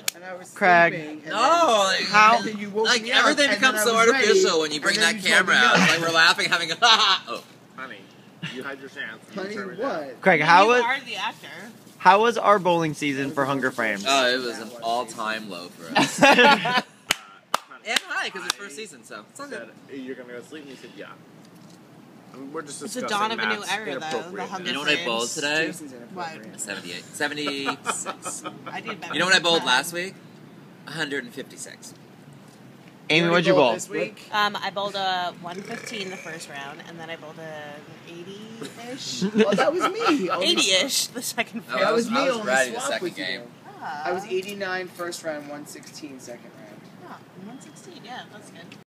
What? and I was Craig. sleeping. And No, like, How- And you woke like me everything and then becomes so was ready, artificial when you bring that you camera out. like we're laughing, having a ha oh. Honey, you had your chance. Honey, turned it down. what? Craig, I mean, how you was are the actor. how was our bowling season for Hunger Frames? Oh, it was an all-time low for us. Uh, and high because it's first season, so it's all good. You're gonna go to sleep, and you said, yeah. And we're just It's the discussing dawn of a new Matt's era, though, the inappropriateness. Hunger You know what I bowled today? Jason's inappropriate. 78, 76. I did better. You know what I bowled than last week? 156. Amy, what'd you bowl? This week? Um, I bowled a 115 the first round, and then I bowled a 80-ish. oh, that was me. I was- 80-ish the second I round. That was- was me I was on ready the the swap second with game. Ah. I was 89 first round, 116 second round. Ah, 116, yeah, that's good.